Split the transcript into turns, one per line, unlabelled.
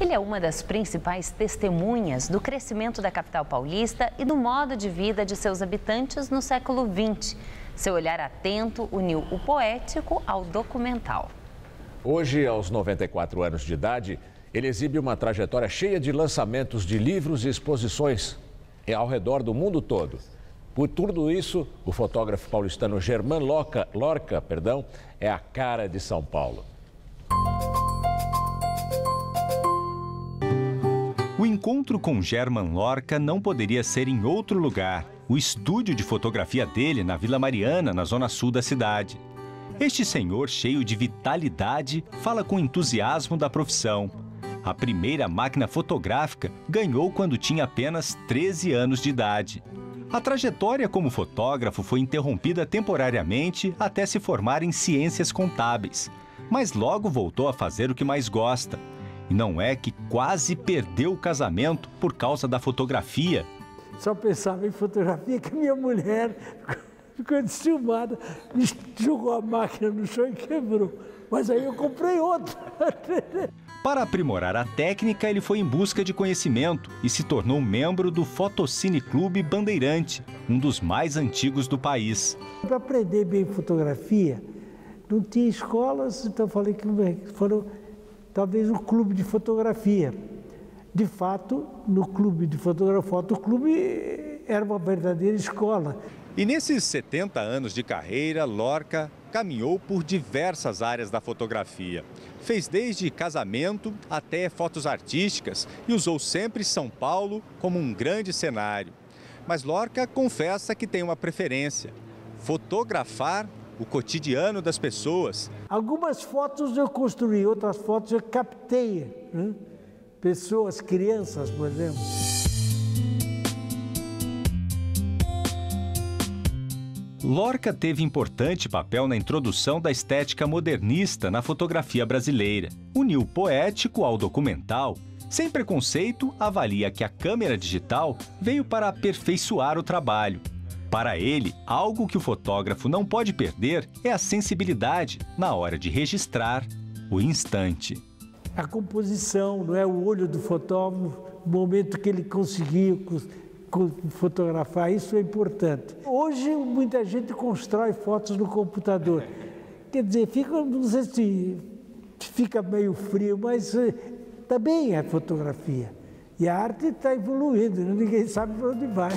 Ele é uma das principais testemunhas do crescimento da capital paulista e do modo de vida de seus habitantes no século XX. Seu olhar atento uniu o poético ao documental.
Hoje, aos 94 anos de idade, ele exibe uma trajetória cheia de lançamentos de livros e exposições ao redor do mundo todo. Por tudo isso, o fotógrafo paulistano Germán Lorca, Lorca perdão, é a cara de São Paulo.
Encontro com German Lorca não poderia ser em outro lugar. O estúdio de fotografia dele na Vila Mariana, na zona sul da cidade. Este senhor, cheio de vitalidade, fala com entusiasmo da profissão. A primeira máquina fotográfica ganhou quando tinha apenas 13 anos de idade. A trajetória como fotógrafo foi interrompida temporariamente até se formar em ciências contábeis, mas logo voltou a fazer o que mais gosta, não é que quase perdeu o casamento por causa da fotografia.
Só pensava em fotografia que minha mulher ficou enciumada, jogou a máquina no chão e quebrou. Mas aí eu comprei outra.
Para aprimorar a técnica, ele foi em busca de conhecimento e se tornou membro do Fotocine Clube Bandeirante, um dos mais antigos do país.
Para aprender bem fotografia, não tinha escolas, então falei que foram talvez um clube de fotografia. De fato, no clube de fotografia, fotoclube era uma verdadeira escola.
E nesses 70 anos de carreira, Lorca caminhou por diversas áreas da fotografia. Fez desde casamento até fotos artísticas e usou sempre São Paulo como um grande cenário. Mas Lorca confessa que tem uma preferência: fotografar o cotidiano das pessoas.
Algumas fotos eu construí, outras fotos eu captei. Né? Pessoas, crianças, por exemplo.
Lorca teve importante papel na introdução da estética modernista na fotografia brasileira. Uniu o poético ao documental. Sem preconceito, avalia que a câmera digital veio para aperfeiçoar o trabalho para ele, algo que o fotógrafo não pode perder é a sensibilidade na hora de registrar o instante.
A composição, não é o olho do fotógrafo, o momento que ele conseguiu fotografar, isso é importante. Hoje muita gente constrói fotos no computador. Quer dizer, fica, não sei se fica meio frio, mas eh, também é fotografia. E a arte está evoluindo, ninguém sabe para onde vai.